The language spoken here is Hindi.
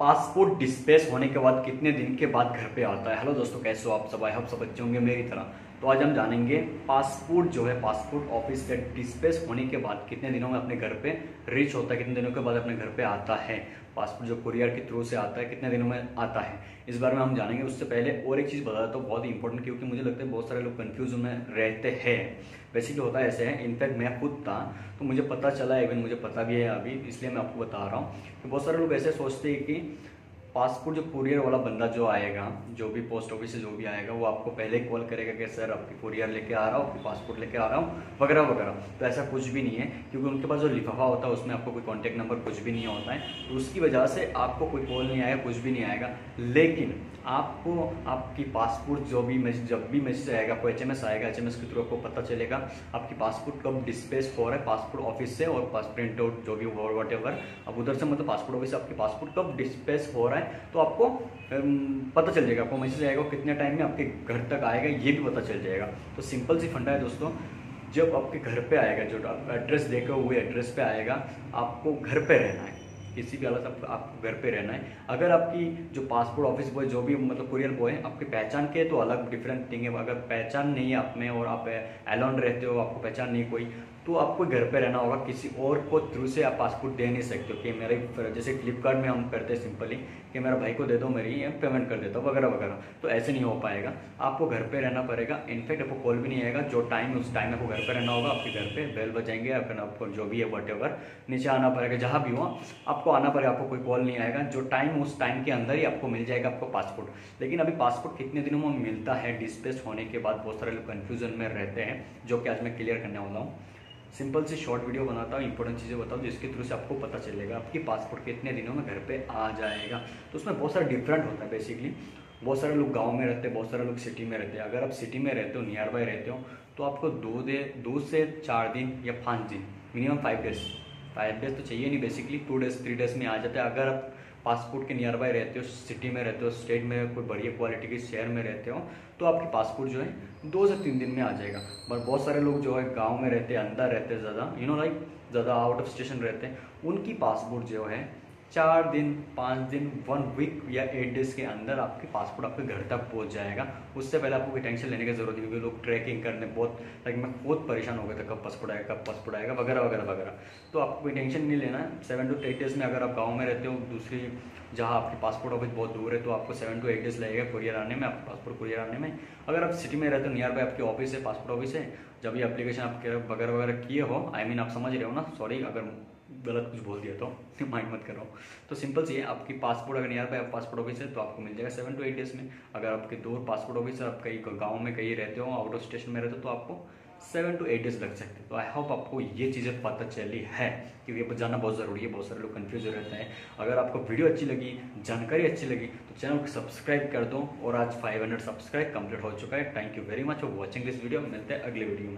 पासपोर्ट डिस्पेस होने के बाद कितने दिन के बाद घर पे आता है? हेलो दोस्तों, कैसे हो आप सब? आए हम सब अच्छे होंगे मेरी तरह। तो आज हम जानेंगे पासपोर्ट जो है पासपोर्ट ऑफ़िस से डिस्पेस होने के बाद कितने दिनों में अपने घर पे रीच होता है, कितने दिनों के बाद अपने घर पे आता है। पासपोर्ट जो कुरियर के थ्रू से आता है, कितने दिनों में आता है। इस बारे में हम जानेंगे। उससे पहले और एक चीज़ बता देता हूँ, बहुत ही इंपॉर्टेंट क्योंकि मुझे लगता है बहुत सारे लोग कन्फ्यूज़ में रहते हैं। बेसिकली होता है ऐसे है इनफैक्ट मैं खुद था तो मुझे पता चला है इवन मुझे पता भी है अभी, इसलिए मैं आपको बता रहा हूँ कि बहुत सारे लोग ऐसे सोचते हैं कि पासपोर्ट जो कुरियर वाला बंदा जो आएगा, जो भी पोस्ट ऑफ़िस से जो भी आएगा, वो आपको पहले कॉल करेगा कि, सर, आपकी कुरियर लेके आ रहा हूँ, आपकी पासपोर्ट लेके आ रहा हूँ, वगैरह वगैरह। तो ऐसा कुछ भी नहीं है, क्योंकि उनके पास जो लिफाफा होता है, उसमें आपको कोई कॉन्टैक्ट नंबर कुछ भी नहीं होता है। तो उसकी वजह से आपको कोई कॉल नहीं आएगा कुछ भी नहीं आएगा। लेकिन आपको आपकी पासपोर्ट जो भी मैसेज जब भी मैसेज आएगा, आपको एच आएगा एचएमएस के थ्रू आपको पता चलेगा, आपकी पासपोर्ट कब डिस्पेस हो रहा है पासपोर्ट ऑफ़िस से और पास प्रिंट आउट जो भी वट एवर अब उधर से मतलब पासपोर्ट ऑफ़िस से आपकी पासपोर्ट कब डिस्पेस हो रहा है तो आपको पता चल जाएगा, आपको मैसेज आएगा, कितने टाइम में आपके घर तक आएगा, ये भी पता चल जाएगा। तो सिंपल सी फंडा है दोस्तों, जब आपके घर पे आएगा, जो एड्रेस देखे हुए एड्रेस पे आएगा, आपको घर पे रहना है। किसी भी हालत आपको आपको घर पे रहना है। अगर आपकी जो पासपोर्ट ऑफ़िस बॉय जो भी मतलब कुरियर बॉय है, आपकी पहचान के तो अलग डिफरेंट थिंग है। अगर पहचान नहीं है आप में और आप एलोन रहते हो, आपको पहचान नहीं कोई तो आपको घर पे रहना होगा। किसी और को थ्रू से आप पासपोर्ट दे नहीं सकते हो। कि मेरे, जैसे फ्लिपकार्ट में हम करते हैं सिंपली कि मेरा भाई को दे दो, मेरी पेमेंट कर देता हूँ, वगैरह वगैरह। तो ऐसे नहीं हो पाएगा। आपको घर पे रहना पड़ेगा। इनफैक्ट आपको कॉल भी नहीं आएगा। जो टाइम उस टाइम आपको घर पे रहना होगा। आपके घर पे बेल बजाएँगे आपको जो भी है वट नीचे आना पड़ेगा। जहाँ भी हो आपको आना पड़ेगा आपको कोई कॉल नहीं आएगा। जो टाइम उस टाइम के अंदर ही आपको मिल जाएगा आपको पासपोर्ट लेकिन अभी पासपोर्ट कितने दिनों में मिलता है? डिस्पेस होने के बाद बहुत सारे लोग कन्फ्यूज़न में रहते हैं, जो कि आज मैं क्लियर करने वाला हूँ। सिंपल सी शॉर्ट वीडियो बनाता हूँ इंपॉर्टेंट चीज़ें बताऊँ जिसके थ्रू से आपको पता चलेगा आपकी पासपोर्ट कितने दिनों में घर पे आ जाएगा। तो उसमें बहुत सारा डिफरेंट होता है बेसिकली बहुत सारे लोग गाँव में रहते हैं, बहुत सारे लोग सिटी में रहते हैं। अगर आप सिटी में रहते हो नियर बाय रहते हो तो आपको दो दे, दो से चार दिन या पाँच दिन minimum five days five days तो चाहिए नहीं basically two days three days में आ जाते हैं। अगर आप पासपोर्ट के नियर बाय रहते हो सिटी में रहते हो स्टेट में कोई बढ़िया क्वालिटी के शहर में रहते हो तो आपकी पासपोर्ट जो है दो से तीन दिन में आ जाएगा। बट बहुत सारे लोग जो है गाँव में रहते हैं, अंदर रहते हैं ज़्यादा यू नो लाइक ज़्यादा आउट ऑफ़ स्टेशन रहते हैं। उनकी पासपोर्ट जो है चार दिन, पाँच दिन वन वीक या एट डेज़ के अंदर आपके पासपोर्ट आपके घर तक पहुँच जाएगा। उससे पहले आपको कोई टेंशन लेने की ज़रूरत नहीं, क्योंकि लोग ट्रैकिंग करने बहुत लाइक मैं बहुत परेशान हो गया था, कब पासपोर्ट आएगा, कब पासपोर्ट आएगा, वगैरह वगैरह वगैरह। तो आपको कोई टेंशन नहीं लेना है। सेवन टू एट डेज़ में अगर आप गाँव में रहते हो, दूसरी जहाँ आपकी पासपोर्ट ऑफ़िस बहुत दूर है तो आपको सेवन टू एट डेज़ लगेगा कुरियर आने में, आपके पासपोर्ट कुरियर आने में। अगर आप सिटी में रहते हो नियर बाय आपकी ऑफ़िस है पासपोर्ट ऑफ़िस है, जब ये एप्लीकेशन आप वगैरह वगैरह किए हो आई मीन आप समझ रहे हो ना सॉरी अगर गलत कुछ बोल दिया तो माइंड मत करो। तो सिंपल सी है, आपकी पासपोर्ट अगर नियर बाय पासपोर्ट ऑफ़िस है तो आपको मिल जाएगा सेवन टू एट डेज़ में। अगर आपके दूर पासपोर्ट ऑफ़िस आप कहीं गाँव में कहीं रहते हो आउट ऑफ़ स्टेशन में रहते हो तो आपको सेवन टू एट डेज़ लग सकते हैं। तो आई होप आपको ये चीज़ें पता चली है, क्योंकि ये जानना बहुत ज़रूरी है, बहुत सारे लोग कन्फ्यूज़ रहते हैं। अगर आपको वीडियो अच्छी लगी, जानकारी अच्छी लगी तो चैनल को सब्सक्राइब कर दो, और आज 500 सब्सक्राइब कंप्लीट हो चुका है। Thank you very much for watching this video मिलते हैं अगले वीडियो में।